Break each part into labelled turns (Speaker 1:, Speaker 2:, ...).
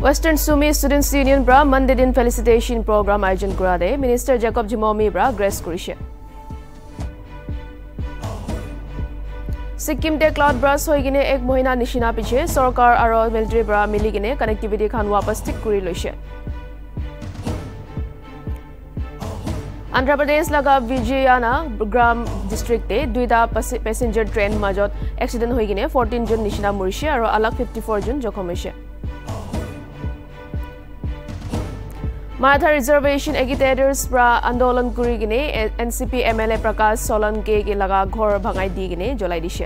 Speaker 1: Western Sumi Students Union bra Monday din felicitation program কৰা দে minister Jacob Zhimomi bra grace কৰিছে ছিকিম টে cloud brush হৈ কিনে এক মহিনা নিচিনা পিছে চৰকাৰ আৰু মিলিটাৰী পৰা মিলি কিনে কানেক্টিভিটি খান ৱাপাছ ঠিক কৰি লৈছে অন্ধ্ৰপ্ৰদেশ লগা বিজয়ানা গ্ৰাম ডিষ্ট্ৰিক্টে দুইটা পেচেঞ্জাৰ ট্ৰেইন মাজত এক্সিডেণ্ট হৈ কিনে ফৰ্টিনজন নিচিনা মৰিছে আৰু আলাক ফিফটি ফ'ৰজন জখম হৈছে মাৰাঠা ৰিজাৰ্ভেশ্যন এগিটেটাৰ্ছ পৰা আন্দোলন কৰি কিনে N C P M L A Prakash Solanke লগা ঘৰ ভাঙাই দি কিনে জ্বলাই দিছে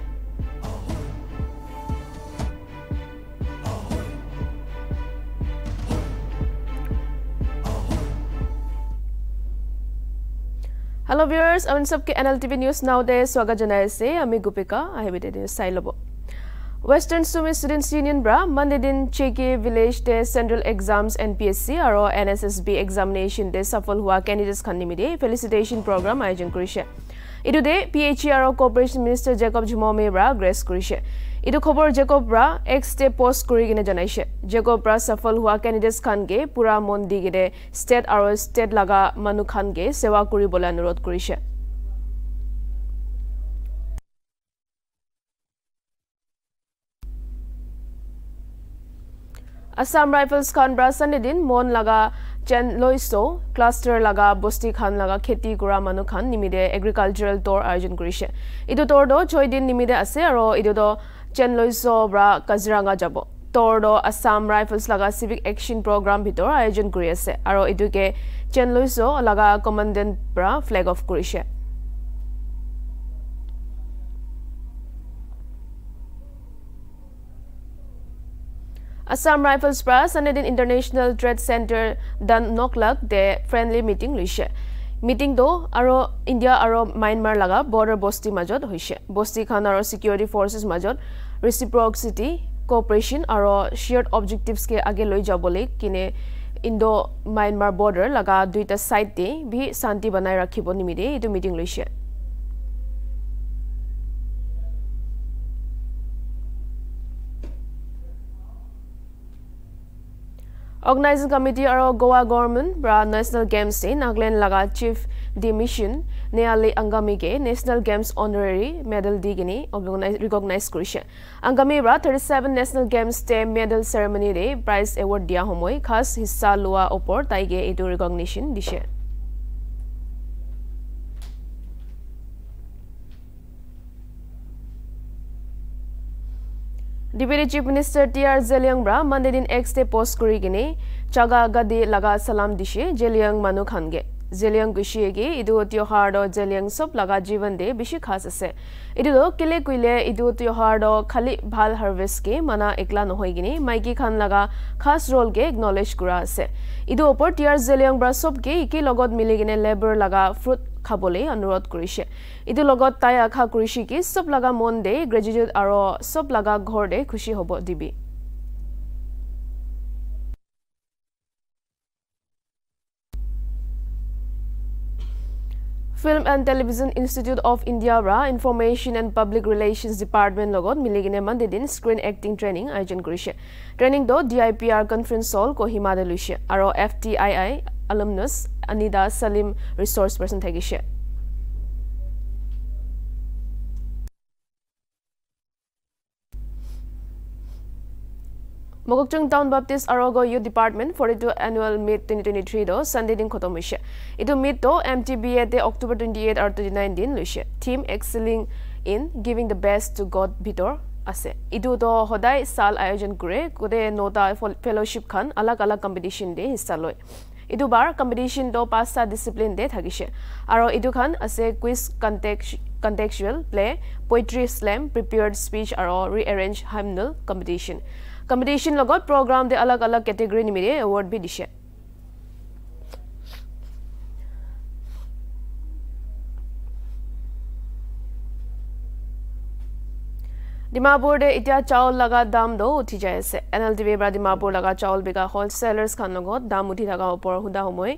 Speaker 1: হেল্ল' ভিউৱাৰ্ছ আমি চবকে এন এল টিভি নিউজ নাওতে স্বাগত জনাই আছে আমি গোপিকা আহিবিতে নিউজ চাই ল'ব ৱেষ্টাৰ্ণ চুমি ষ্টুডেণ্টছ ইউনিয়ন পৰা মানডে দিন চেকি village day central exams N P S C আৰু N S S B examination day সফল হোৱা কেণ্ডিডেটছখন নিমিত্তে ফেলিচিটেশ্যন প্ৰগ্ৰাম আয়োজন কৰিছে ইটোতে পি এইচ ই আৰু কৰ্পৰেশ্যন মিনিষ্টাৰ জেকব ঝুমমে পৰা গ্ৰেছ কৰিছে এইটো খবৰ জেকব পৰা এক্স ডে পষ্ট কৰি কিনে জনাইছে জেকব পৰা সফল হোৱা কেণ্ডিডেটছখনকে পূৰা মন দি কিনে ষ্টেট আৰু ষ্টেট লগা মানুহখনকে সেৱা কৰিবলৈ অনুৰোধ কৰিছে চানিদিন মন লগা চেন লৈছো ক্লাষ্টাৰ লগা বস্তি খান লগা খেতি কৰা মানুহ খান নিমিত্তে এগ্ৰিকালচাৰেল ট'ৰ আয়োজন কৰিছে এইটো ট'ৰটো ছয় দিন নিমিত্তে আছে আৰু এইটোতো চেন লৈছো পৰা কাজিৰঙা যাব ট'ৰটো আসাম ৰাইফলছ লগা চিভিক একশ্যন প্ৰগ্ৰাম ভিতৰত আয়োজন কৰি আছে আৰু এইটোকে চেন লৈছো লগা কমাণ্ডেণ্ট পৰা ফ্লেগ অফ কৰিছে আসাম ৰাইফলছ পৰা চানেদিন ইণ্টাৰনেশ্যনেল ট্ৰেড চেণ্টাৰ ডান নকলাক দে ফ্ৰেণ্ডলি মিটিং লৈছে মিটিংটো আৰু ইণ্ডিয়া আৰু ম্যানমাৰ লগা বৰ্ডাৰ বস্তিৰ মাজত হৈছে বস্তিখন আৰু ছিকিউৰিটি ফৰ্চেছ মাজত ৰিচিপ্ৰচিটি কপাৰেশ্যন আৰু শ্বেয়াৰ্ড অবজেক্টিভছকে আগে লৈ যাবলৈ কিনে ইণ্ডো ম্যানমাৰ বৰ্ডাৰ লগা দুইটা ছাইডে ভি শান্তি বনাই ৰাখিব নিমিত্তে এইটো মিটিং লৈছে অৰ্গেনাইজিং কমিটি আৰু গোৱা গভৰ্ণমেণ্ট বা নেশ্যনেল গেমছে নাগালেণ্ড লগা চিফ ডি মিছন নেয়ালি আংগামীকে নেশ্যনেল গেমছ অনাৰী মেডেল দি কিনে ৰিকগনাইজ কৰিছে আংগামীৰ পৰা thirty seven national games medal চেৰেমনীৰে prize award দিয়া সময় খাছ হিচ্ছা লোৱা ওপৰত তাইকে deputy chief minister T R Zeliang bra Monday দিন এক্স পষ্ট কৰি কিনে চাগা গাদি লগা চালাম দিছে জেলিয়াং মানুহ খানগে জেলিয়াং কুচিয়েগে ইটো তিয়হাৰ জেলিয়াং চব লগা জীৱন দে বেছি খাছ আছে এইটো কেলে কুইলে ইটো তিয়হাৰ খালি ভাল হাৰ্ভেষ্টকে মানা একলা নহয় কিনে মাইকী খান লগা খাছ ৰলকে একনলেজ কৰা আছে ইটোৰ ওপৰত টি আৰ জেলিয়াং ব্ৰা চবকে একে লগত মিলি কিনে লেবাৰ লগা ফ্ৰুট খাবলৈ অনুৰোধ কৰিছে। ইটোৰ লগত তাই আশা কৰিছে কি চব লগা মন দে গ্ৰেজুৱেট আৰু চব লগা ঘৰ দে খুচি হ'ব দিবি। Film and television institute of India পৰা information and public relations department লগত মিলি কিনে মানডে দিন স্ক্ৰীণ এক্টিং ট্ৰেইনিং আয়োজন কৰিছে। ট্ৰেইনিংটো D I P R conference hall কহিমাতে লৈছে আৰু F T I I alumnus Anida Salim resource person থাকিছে Mokokchung Town Baptist Arogo Youth Department 42 Annual Meet 2023 do Sunday din khotom hoise. Itu meet to MTBA de October 28 or 29 din loise. Team excelling in giving the best to God bhitor আছে ইটো তো সদায় চাল আয়োজন কৰে গোটেই নটা fellowship খান আলাগ আলাগ competition দে হিচ্ছা লয় এইটো বাৰ কম্পিটিশ্যনটো পাঁচটা ডিচিপ্লিন দে থাকিছে আৰু এইটো খান আছে quiz contest contextual play poetry slam prepared speech আৰু rearrange hymnal competition competition লগত প্ৰগ্ৰাম দে আলাগ আলাগ কেটেগৰী নিমিত্তে এৱাৰ্ড বি দিছে ডিমাপুৰ এতিয়া চাউল লগা দাম দো উঠি যাই আছে এন এল টিভিৰ পৰা ডিমাপুৰ লগা চাউল বিকা হলচেলাৰ্ছ খান লগত দাম উঠি থকা ওপৰত সোধা সময়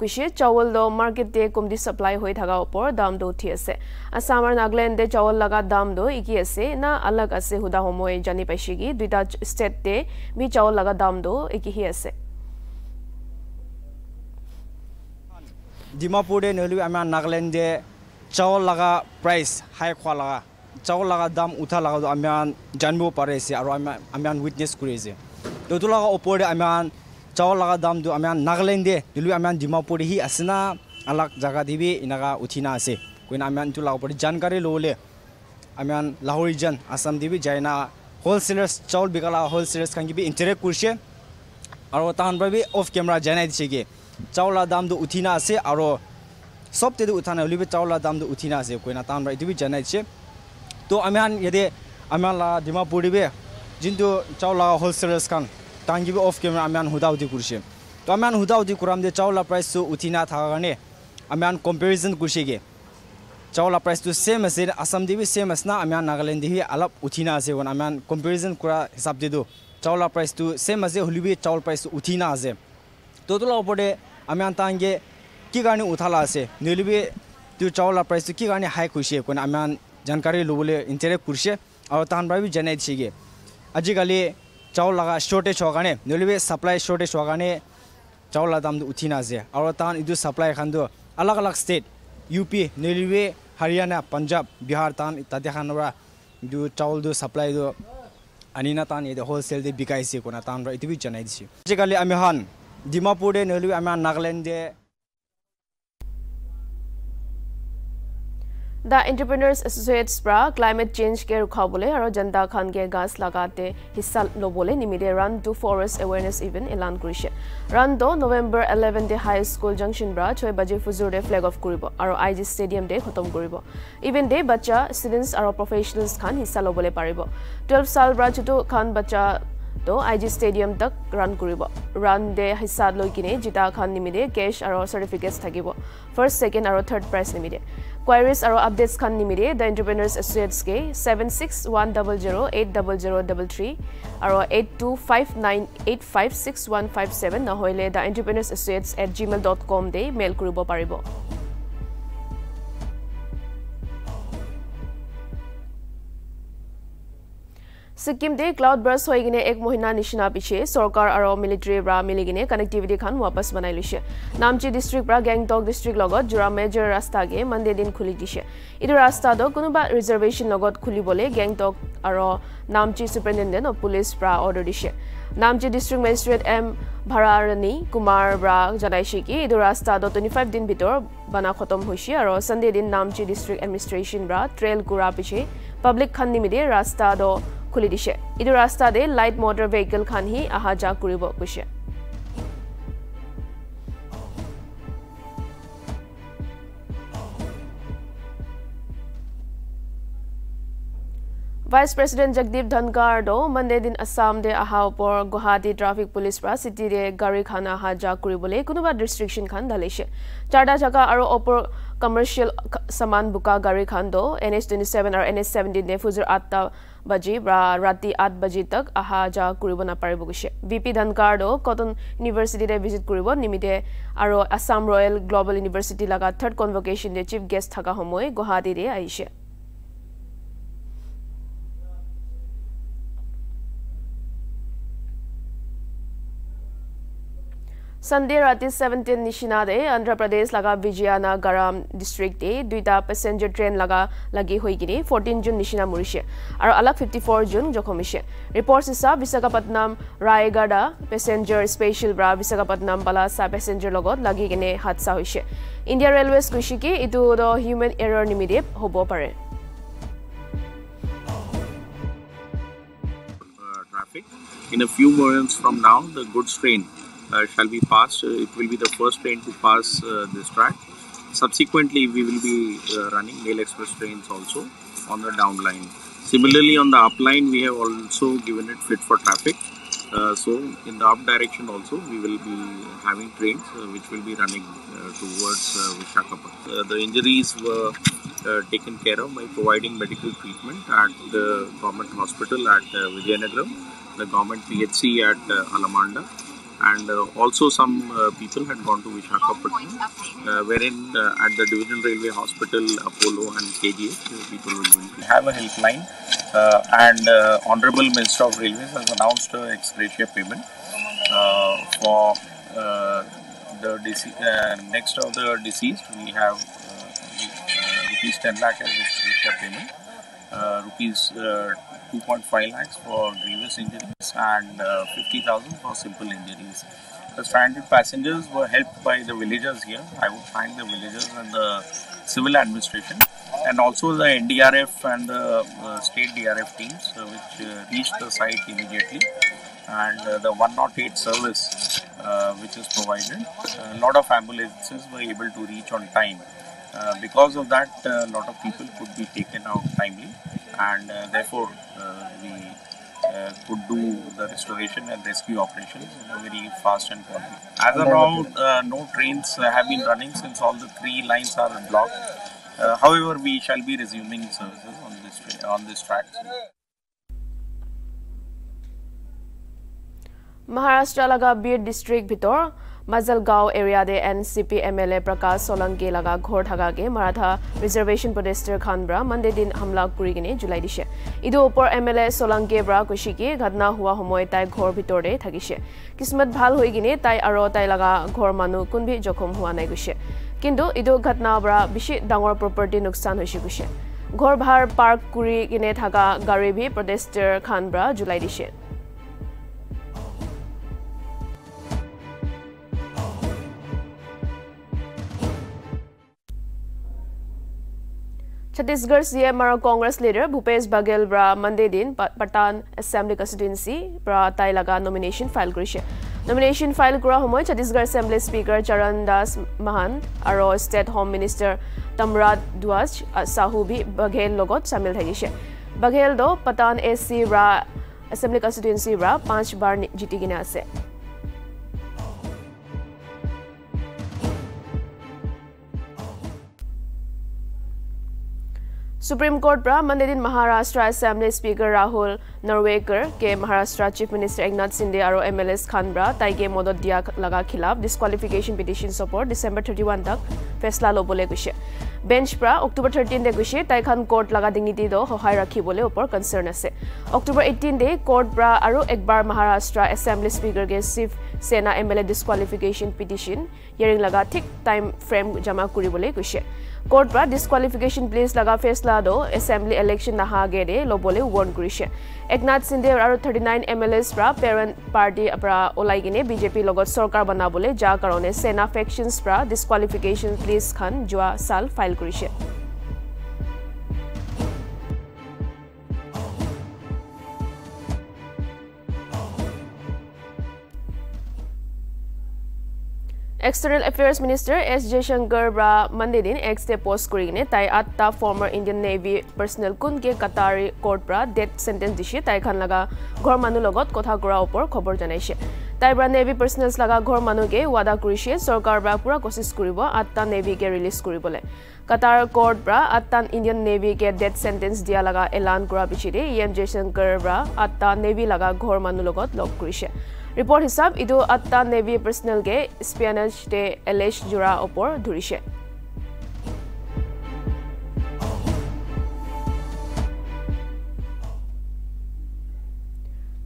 Speaker 1: কৈছে চাউল দো মাৰ্কেটে কমটি চাপ্লাই হৈ থকা ওপৰত দাম দো উঠি আছে আছাম আৰু নাগালেণ্ডে চাউল লগা দাম দো ইকি আছে না আলগ আছে সোধা সময় জানি পাইছে কি দুইটা ষ্টেটে বি চাউল লগা দাম দো ইকিহি আছে
Speaker 2: ডিমাপুৰে নহ'লে আমাৰ নাগালেণ্ডে চাউল লগা প্ৰাইচ হাই খোৱা লগা চাউল লগা দাম উঠা লগা আমি জানিব পাৰিছে আৰু আমি আমি উইটনেছ কৰিছে এইটো লগা ওপৰতে আমি চাউল লগা দামটো আমি নাগালেণ্ডে নহ'লে আমি ডিমাপুৰে সি আছে না আলাগ জেগা দিবি এনেকুৱা উঠি না আছে কইনা আমি এইটো লগা ওপৰত জানকাৰী ল'বলৈ আমি লাহোৰী জান আছাম দিবি যায় না হ'লচেলাৰ্ছ চাউল বিকা লগা হ'লচেলাৰ্ছ খান কিবি ইণ্টাৰেক্ট কৰিছে আৰু তাহান পৰা অফ কেমেৰা জনাই দিছে কি চাউলৰ দামটো উঠি না আছে আৰু চবতেতো উঠা নাই হ'লেও চাউলৰ দামটো উঠি না আছে কইনা তাহান পৰা এইটো বি জনাই দিছে তো আমি ইয়াতে আমাৰ ডিমাপুৰ দিবে যোনটো চাউল হ'লচেলাৰ্ছ খান কিবি অফ কেমেৰা আমি সোধা সুধি কৰিছে। তো আমি সোধা সুধি কৰাম যে চাউলৰ প্ৰাইচটো উঠি না থকাৰ কাৰণে আমি কম্পেৰিজন কৰিছে কি চাউলৰ প্ৰাইচটো ছেম আছে আছাম দিবি ছেম আছে না আমি নাগালেণ্ড দিবি অলপ উঠি না আছে আমি কম্পেৰিজন কৰা হিচাপতেতো চাউলৰ প্ৰাইচটো ছেম আছে হ'লেও চাউল প্ৰাইচটো উঠি না আছে। তো তোলাৰ ওপৰতে আমি তাহাঁকে কি কাৰণে উঠালা আছে নহ'লে তোৰ চাউলৰ প্ৰাইচটো কি কাৰণে হাইক কাৰণে আমি কৰিছে আৰু তাহান পৰা জনাই দিছে কি আজিকালি চাউল লগা শ্বৰ্টেজ হোৱাৰ কাৰণে নহ'লে ছাপ্লাই শ্বৰ্টেজ হোৱাৰ কাৰণে চাউলৰ দামটো উঠি না আছে আৰু তাহান এইটো ছাপ্লাই এখনটো আলগ আলগ ষ্টেট ইউ পি নহ'লে হাৰিয়ানা পাঞ্জাৱ বিহাৰ তাহান তাতে খানৰ পৰা এইটো চাউলটো ছাপ্লাইটো আনি না তাহান ইয়াতে হ'লচেলতে বিকাইছে কোনা তাহান পৰা এইটো জনাই দিছে আজিকালি আমি হান ডিমাপুৰে নহ'লে আমাৰ নাগালেণ্ডে
Speaker 1: দ্য এণ্টাৰপ্ৰেনাৰ্ছ এছ'চিয়েটছ পৰা ক্লাইমেট চেঞ্জকে ৰখাবলৈ আৰু জনতা খানকে গাছ লগাতে হিচা ল'বলৈ নিমিত্তে run to forest awareness event এলান কৰিছে ৰানটো নৱেম্বৰ এলেভেনতে হাইস্কুল জাংচন পৰা ছয় বাজি ফুজুৰতে ফ্লেগ অফ কৰিব আৰু আই জি ষ্টেডিয়ামতে খতম কৰিব ইভেণ্টে বাচ্চা ষ্টুডেণ্টছ আৰু প্ৰফেচনেলছ খান হিচা ল'বলৈ পাৰিব টুৱেলভ চাল পৰা যিটো খান বাচ্চা তো আই জি ষ্টেডিয়াম তক ৰান কৰিব ৰান ডে হিচা লৈ কিনে জিতা খান নিমিত্তে কেছ আৰু চাৰ্টিফিকেটছ থাকিব ফাৰ্ষ্ট ছেকেণ্ড আৰু থাৰ্ড প্ৰাইজ নিমিত্তে কোৱাইৰিজ আৰু আপডেটছখন নিমিলি the entrepreneurs associates K seven six one double zero' eight double zero' double three আৰু eight two five nine eight five six one five seven নহ'লে the entrepreneurs associates at Gmail dot com De mail কৰিব পাৰিব सिक्किम दे cloud brush होय गिने एक महिना निशिना पिछे सरकार आरो मिलिट्री रा मिलि गिने कनेक्टिभिटी खान वापस बनाय लिसे नामचे डिस्ट्रिक्ट रा गेंगटोक डिस्ट्रिक्ट लगत जुरा मेजर रास्ता गे मन्दे दिन खुलि दिसे इदु रास्ता दो कुनुबा रिजर्वेशन लगत खुलि बोले गेंगटोक आरो नामचे सुपरिन्टेन्डेन्ट अफ पुलिस रा अर्डर दिसे Namchi district magistrate M Bharani Kumar ব্ৰাগ জনাইছে কি এইটো ৰাস্তা দ টুৱেণ্টি ফাইভ দিন ভিতৰত বনা খতম হৈছে আৰু চানডে দিন নামচি ডিষ্ট্ৰিক্ট এডমিনিষ্ট্ৰেশ্যন ব্ৰা ট্ৰেইল কুৰা পিছে পাব্লিক খান নিমিতে ৰাস্তা দ খুলি দিছে এইটো ৰাস্তাতে লাইট মটৰ ভেহিকেল খান হি অহা যোৱা কৰিব কৈছে। ভাইচ প্ৰেচিডেণ্ট জগদীপ ধনকাৰ্ডো মণ্ডে দিন আছাম অহা ওপৰ গুৱাহাটী ট্ৰাফিক পুলিচ পৰা চিটিৰে গাড়ী খান অহা যোৱা কৰিবলৈ কোনোবা ৰেষ্ট্ৰিকশ্যন খান ঢালিছে। চাৰ্টা চাকা আৰু ওপৰ কমাৰ্চিয়েল সামান বোকা গাড়ী খান দো এন এইচ টুৱেণ্টি ছেভেন আৰু এন এইচ ছেভেণ্টিনে ফুজুৰ আঠটা বাজি বা ৰাতি আঠ বাজি তক অহা যোৱা কৰিব নাপাৰিব গৈছে বি পি ধনকাৰ্ডো কটন ইউনিভাৰ্চিটিতে ভিজিট কৰিব নিমিত্তে আৰু আছাম ৰয়েল গ্ল'বেল ইউনিভাৰ্চিটি লগা থাৰ্ড কনভকেশ্যন ডে চিফ গেষ্ট থকা সময় গুৱাহাটীতে আহিছে Sunday rati 17 nishina de Andhra Pradesh laga Vijayanagaram district de duita passenger train laga lagi hoi gini 14 June nishina murishe aro alak 54 June jokhomishe reports isa Visakhapatnam Raigada passenger special bra Visakhapatnam bala sa passenger logot lagi gine hatsa hoise India Railways kushi ki itu do human error nimide hobo pare
Speaker 3: in a few moments from now the goods train uh, shall be passed. Uh, it will be the first train to pass uh, this track. Subsequently, we will be running mail express trains also on the down line. Similarly, on the up line, we have also given it fit for traffic. Uh, so in the up direction also we will be having trains uh, which will be running uh, towards Vishakhapatnam. the injuries were uh, taken care of by providing medical treatment at the government hospital at uh, Vijayanagaram, the government PHC at uh, Alamanda, and uh, also some uh, people had gone to Vishakhapatnam, uh, wherein uh, at the Division Railway Hospital, Apollo, and KGH, people were going to have a helpline. Uh, and uh, Honorable Minister of Railways has announced uh, ex gratia payment uh, for uh, the dece- uh, next of the deceased. We have uh, uh, rupees 10 lakh as ex gratia payment, uh, rupees uh, 2.5 lakhs for grievous injuries, and uh, 50,000 for simple injuries. The stranded passengers were helped by the villagers here. I would thank the villagers and the civil administration, and also the NDRF and the uh, state DRF teams, uh, which uh, reached the site immediately, and uh, the 108 service, uh, which is provided. A lot of ambulances were able to reach on time. Uh, because of that, a lot of people could be taken out timely, and uh, therefore uh, we could do the restoration and rescue operations very fast and quickly. As of now, no trains have been running since all the three lines are blocked. Uh, however, we shall be resuming services on this on this track.
Speaker 1: Maharashtra, লগা Beed district Majalgaon area दे NCP MLA प्रकाश सोलंकी लगा घोर थगागे Maratha reservation protester खानब्रा Monday दिन हमला कुरिगिने जुलाई दिसे इदु ऊपर MLA Solanki ब्रा कुशिकी घटना हुआ समय ताई घोर भितर दे থাকিছে किस्मत ভাল হৈ কিনে তাই আৰু তাই লগা ঘৰ মানুহ কোনবি জখম হোৱা নাই গৈছে কিন্তু ইটো ঘটনা পৰা বেছি ডাঙৰ প্ৰপাৰ্টি লোকচান হৈছে গৈছে ঘৰ ভাৰ পাৰ্ক কৰি কিনে থকা গাড়ী ভি প্ৰটেষ্টাৰ খান পৰা জুলাই দিছে Chhattisgarh CM Mara Congress leader Bhupesh Baghel bra Monday din Patan Assembly constituency bra tai laga nomination file grishe. Nomination file gura homoy Chhattisgarh Assembly Speaker Charan Das Mahan aro State Home Minister Tamrat Duaj Sahubi Baghel logot samil thagise. Baghel do Patan SC ra Assembly constituency ra 5 bar jiti gina ase. Supreme Court pra mande din Maharashtra Assembly Speaker Rahul Narwekar ke Maharashtra Chief Minister Eknath Sinde aro MLS Khan bra tai ke modot dia laga khilaf disqualification petition support December 31 tak fesla lo bole kuse bench pra October 13 de kuse tai khan court laga dingiti do hohai rakhi bole upor concern ase October 18 de court bra aro ekbar Maharashtra Assembly Speaker ke Chief Sena MLA disqualification petition hearing লগা ঠিক time frame জমা কৰিবলৈ কৈছে court পৰা ডিছকোৱালিফিকেশ্যন place লগা ফেচলাদো assembly election নাহাগেৰে ল'বলৈ born কৰিছে একনাথ সিন্ধে আৰু thirty nine M L As পৰা পেৰেণ্ট পাৰ্টীৰ পৰা ওলাই কিনে বিজেপিৰ লগত চৰকাৰ বনাবলৈ যাৰ কাৰণে চেনা ফেকশ্যনছ পৰা ডিছকোৱালিফিকেশ্যন প্লেচখন যোৱা চাল ফাইল কৰিছে External Affairs Minister S. Jaishankar bra Monday din X day post kurigine tai atta former Indian Navy personnel kun ke Qatari court bra death sentence dishi tai khan laga ghor manu logot kotha kora upor khobor janaise tai bra Navy personnel laga ghor manu ke wada kurise sarkar bra pura kosis kuribo atta Navy ke release kuribole Qatar court bra atta Indian Navy ke death sentence dia laga elan kora bichide EM Jaishankar bra atta Navy laga ghor manu logot log kurise report হিচাপ ইটো আঠটা navy পাৰ্চনেলকে স্পিয়ানেজ day এলেজ জোৰা ওপৰ ধৰিছে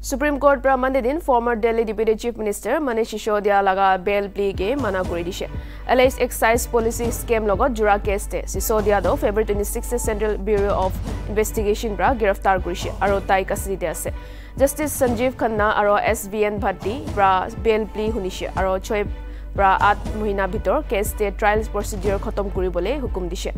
Speaker 1: supreme court পৰা Monday দিন former Delhi deputy chief minister Manish Sisodia লগা bail প্লিকে মানা কৰি দিছে L H excise policy scam লগত জোৰা কেছতে সিসোদিয়াদো ফেব্ৰুৱাৰী টুৱেণ্টি ছিক্সে চেণ্ট্ৰেল ব্যুৰ অফ ইনভেষ্টিগেশ্যন পৰা গ্ৰেপ্তাৰ কৰিছে আৰু তাই কাষ্টডিতে আছে জাষ্টিছ সঞ্জীৱ খান্না আৰু এছ বি এন ভাটি পৰা বেল প্লি শুনিছে আৰু ছয় পৰা আঠ মহিনাৰ ভিতৰত কেছতে ট্ৰায়েল প্ৰচিডিঅ'ৰ খতম কৰিবলৈ হুকুম দিছে